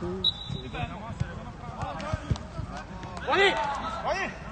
一百王毅王毅。